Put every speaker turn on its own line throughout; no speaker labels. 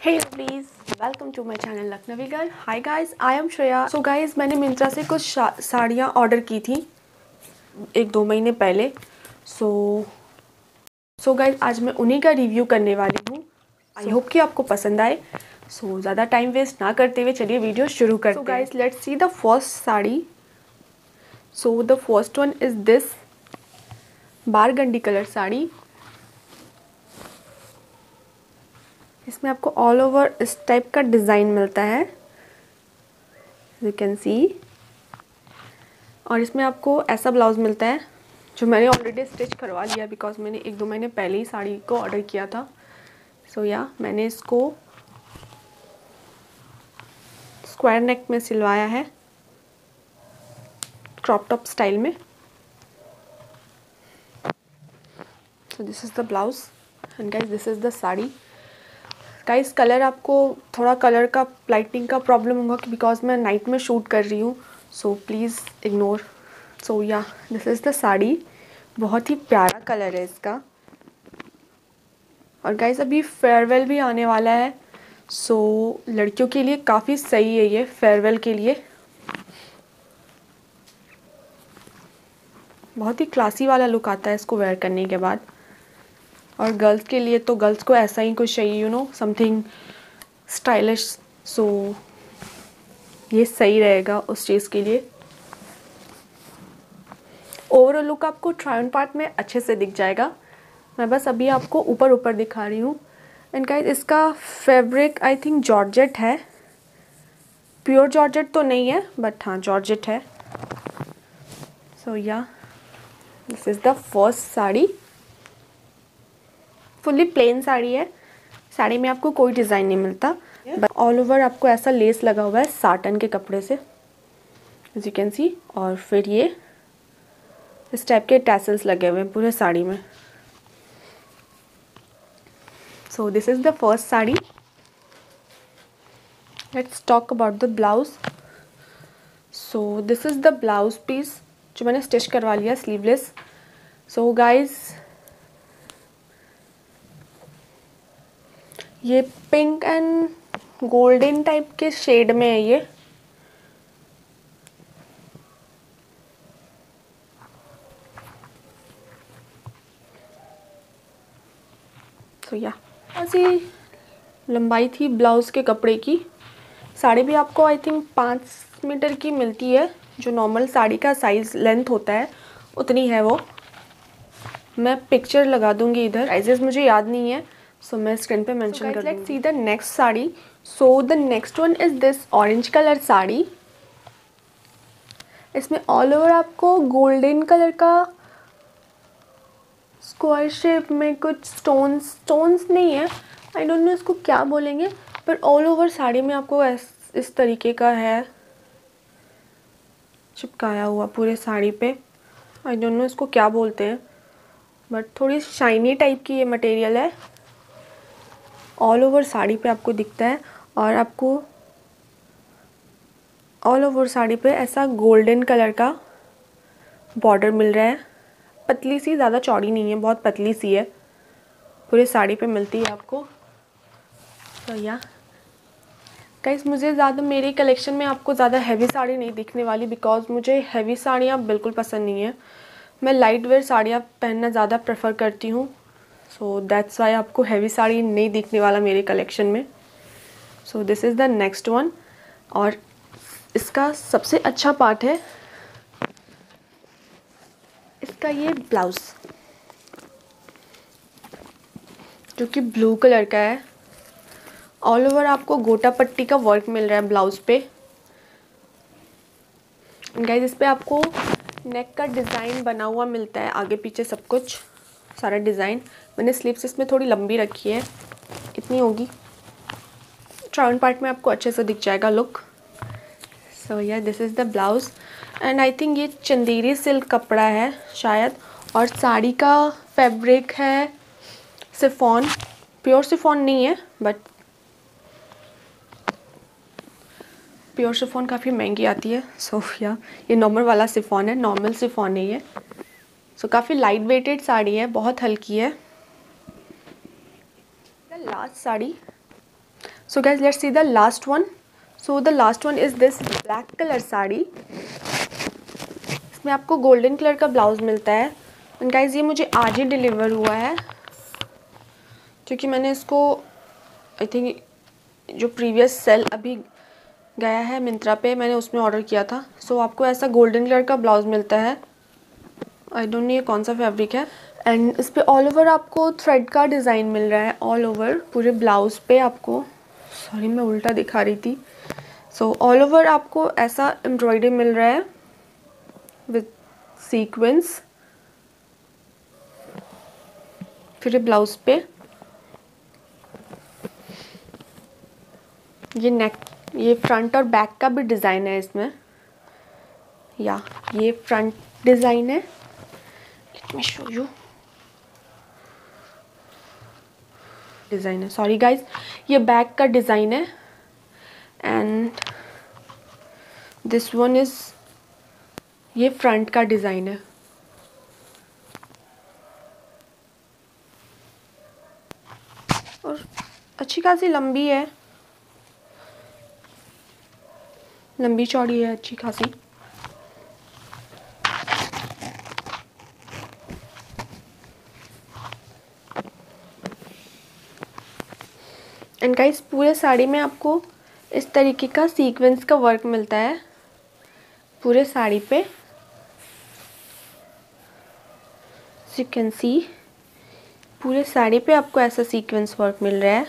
Hey please welcome to my channel Lakhnavi girl hi guys I am Shreya so guys मैंने मिंत्रा से कुछ साड़ियाँ order की थी एक दो महीने पहले. सो सो गाइज़ आज मैं उन्हीं का रिव्यू करने वाली हूँ. आई होप कि आपको पसंद आए. सो so, ज़्यादा टाइम वेस्ट ना करते हुए चलिए वीडियो शुरू करते हैं. So guys let's see the first sari. So the first one is this burgundy colour sari. इसमें आपको ऑल ओवर इस टाइप का डिज़ाइन मिलता है। यू कैन सी और इसमें आपको ऐसा ब्लाउज़ मिलता है जो मैंने ऑलरेडी स्टिच करवा लिया बिकॉज़ मैंने एक दो महीने पहले ही साड़ी को ऑर्डर किया था। सो so, या yeah, मैंने इसको स्क्वायर नेक में सिलवाया है क्रॉप टॉप स्टाइल में। So this is the blouse and guys this is the sari. Guys colour आपको थोड़ा कलर का लाइटिंग का प्रॉब्लम होगा बिकॉज़ मैं नाइट में शूट कर रही हूँ सो प्लीज़ इग्नोर सो या दिस इज़ द साड़ी। बहुत ही प्यारा कलर है इसका। और गाइस अभी फेयरवेल भी आने वाला है सो so, लड़कियों के लिए काफ़ी सही है ये फेयरवेल के लिए। बहुत ही क्लासी वाला लुक आता है इसको वेयर करने के बाद। और गर्ल्स के लिए तो गर्ल्स को ऐसा ही कुछ चाहिए you know something stylish so ये सही रहेगा उस चीज़ के लिए। ओवरऑल लुक आपको ट्रायन पार्ट में अच्छे से दिख जाएगा। मैं बस अभी आपको ऊपर ऊपर दिखा रही हूँ। एंड गाइस इसका फैब्रिक आई थिंक जॉर्जेट है। प्योर जॉर्जेट तो नहीं है बट हाँ जॉर्जेट है। So yeah this is the first sari. Fully plain sari है। साड़ी में आपको कोई डिज़ाइन नहीं मिलता। ऑल ओवर आपको ऐसा लेस लगा हुआ है साटन के कपड़े से। एज यू कैन सी और फिर ये इस टाइप के टैसल्स लगे हुए हैं पूरे साड़ी में। So this is the first sari. Let's talk about the blouse so this is the blouse piece जो मैंने स्टिच करवा लिया स्लीवलेस सो गाइज़ ये पिंक एंड गोल्डन टाइप के शेड में है ये। तो या, ऐसी लंबाई थी ब्लाउज़ के कपड़े की। साड़ी भी आपको आई थिंक पाँच मीटर की मिलती है, जो नॉर्मल साड़ी का साइज़ लेंथ होता है, उतनी है वो। मैं पिक्चर लगा दूँगी इधर। साइजेस मुझे याद नहीं है। सो so, मैं स्क्रीन पे मेंशन कर let's see the next sari. So the next one is this orange colour sari. इसमें ऑल ओवर आपको गोल्डन कलर का स्क्वायर शेप में कुछ स्टोन्स स्टोन्स नहीं है. आई डोंट नो इसको क्या बोलेंगे पर ऑल ओवर साड़ी में आपको इस तरीके का है. चिपकाया हुआ पूरे साड़ी पे. आई डोंट नो इसको क्या बोलते हैं बट थोड़ी शाइनी टाइप की ये मटेरियल है. ऑल ओवर साड़ी पे आपको दिखता है और आपको ऑल ओवर साड़ी पे ऐसा गोल्डन कलर का बॉर्डर मिल रहा है। पतली सी, ज़्यादा चौड़ी नहीं है, बहुत पतली सी है। पूरे साड़ी पे मिलती है आपको। तो या। मुझे ज़्यादा, मेरी कलेक्शन में आपको ज़्यादा हैवी साड़ी नहीं दिखने वाली बिकॉज़ मुझे हैवी साड़ियाँ बिल्कुल पसंद नहीं है। मैं लाइट वेयर साड़ियाँ पहनना ज़्यादा प्रेफर करती हूँ। सो दैट्स वाई आपको हैवी साड़ी नहीं दिखने वाला मेरे कलेक्शन में। So this is the next one और इसका सबसे अच्छा पार्ट है। इसका ये ब्लाउज़ जो कि ब्लू कलर का है। ऑल ओवर आपको गोटा पट्टी का वर्क मिल रहा है ब्लाउज़ पे। गाइज़ इस पर आपको नेक का डिज़ाइन बना हुआ मिलता है, आगे पीछे सब कुछ। सारा डिज़ाइन। मैंने स्लीव्स इसमें थोड़ी लंबी रखी है। इतनी होगी। ट्राउन पार्ट में आपको अच्छे से दिख जाएगा look so yeah this is the blouse and I think ये चंदेरी सिल्क कपड़ा है शायद। और साड़ी का फैब्रिक है सिफॉन प्योर सिफॉन नहीं है बट प्योर सिफॉन काफ़ी महँगी आती है। सो so, या ये नॉर्मल वाला सिफॉन है। नॉर्मल सिफॉन है। सो so, काफ़ी लाइट वेटेड साड़ी है बहुत हल्की है। Last sari. So guys let's see the last one so the last one is this black colour sari. इसमें आपको गोल्डन कलर का ब्लाउज़ मिलता है। एंड गाइज़ ये मुझे आज ही डिलीवर हुआ है। क्योंकि मैंने इसको आई थिंक जो प्रीवियस सेल अभी गया है मिंत्रा पे मैंने उसमें ऑर्डर किया था। सो so, आपको ऐसा गोल्डन कलर का ब्लाउज़ मिलता है। आई डोंट नो ये कौन सा फैब्रिक है। एंड इस पर ऑल ओवर आपको थ्रेड का डिज़ाइन मिल रहा है ऑल ओवर पूरे ब्लाउज़ पे आपको। सॉरी मैं उल्टा दिखा रही थी। सो ऑल ओवर आपको ऐसा एम्ब्रॉयडरी मिल रहा है विथ सीक्वेंस फिर ब्लाउज़ पे। ये नेक ये फ्रंट और बैक का भी डिज़ाइन है इसमें। या ये फ्रंट डिज़ाइन है। Let me show you design है. सॉरी गाइज़ ये बैक का डिज़ाइन है. एंड दिस वन इज़ ये फ्रंट का डिज़ाइन है. और अच्छी खासी लंबी है. लंबी चौड़ी है, अच्छी खासी. एंड गाइस पूरे साड़ी में आपको इस तरीके का सीक्वेंस का वर्क मिलता है। पूरे साड़ी पे। यू कैन सी पूरे साड़ी पे आपको ऐसा सीक्वेंस वर्क मिल रहा है।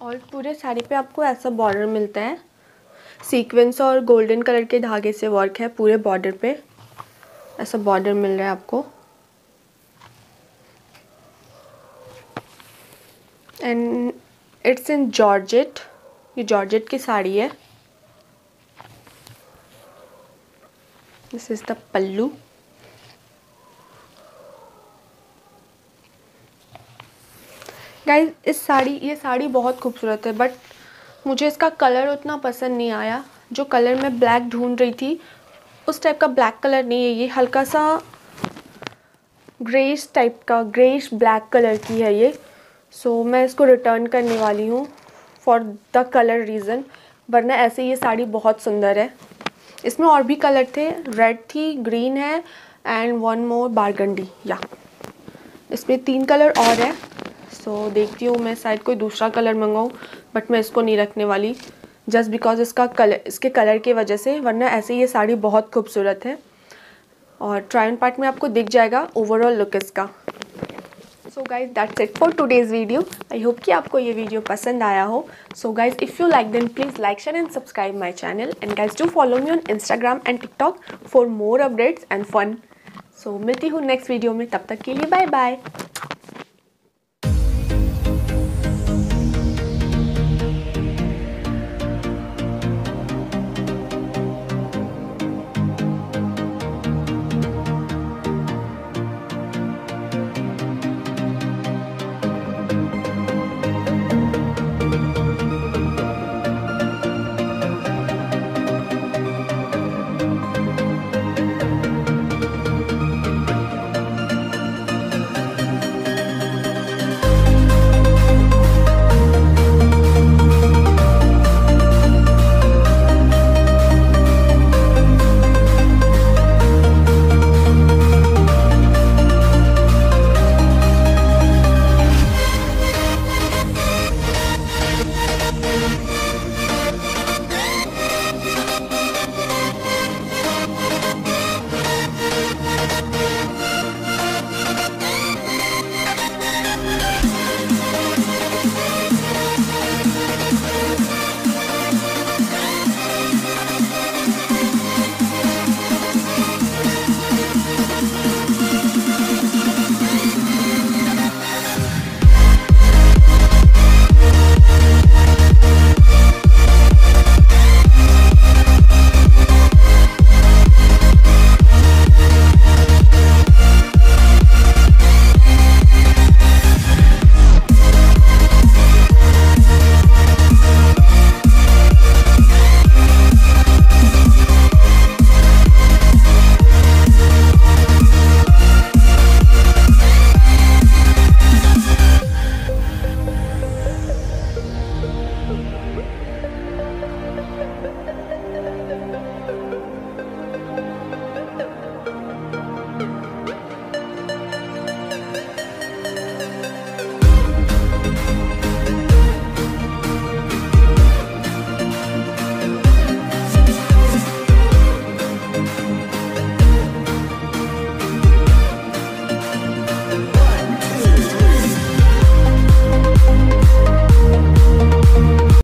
और पूरे साड़ी पे आपको ऐसा बॉर्डर मिलता है। सीक्वेंस और गोल्डन कलर के धागे से वर्क है पूरे बॉर्डर पे। ऐसा बॉर्डर मिल रहा है आपको। एंड इट्स इन जॉर्जेट ये जॉर्जेट की साड़ी है। This is the pallu guys इस साड़ी, ये साड़ी बहुत खूबसूरत है बट मुझे इसका कलर उतना पसंद नहीं आया जो कलर मैं ब्लैक ढूंढ रही थी। उस टाइप का ब्लैक कलर नहीं है ये हल्का सा ग्रेस टाइप का ग्रेस ब्लैक कलर की है ये। सो so, मैं इसको रिटर्न करने वाली हूँ फॉर द कलर रीज़न वरना ऐसे ये साड़ी बहुत सुंदर है। इसमें और भी कलर थे रेड थी ग्रीन है एंड वन मोर बारगंडी या इसमें तीन कलर और है। सो so, देखती हूँ मैं शायद कोई दूसरा कलर मंगाऊँ बट मैं इसको नहीं रखने वाली। जस्ट बिकॉज़ इसका कलर इसके कलर की वजह से वरना ऐसे ये साड़ी बहुत खूबसूरत है। और ट्राइन पार्ट में आपको दिख जाएगा ओवरऑल लुक इसका। So guys that's it for today's video I hope कि आपको ये वीडियो पसंद आया हो। So guys if you like then please like share and subscribe my channel and guys do follow me on Instagram and TikTok for more updates and fun so मिलती हूँ next video में। तब तक के लिए बाय बाय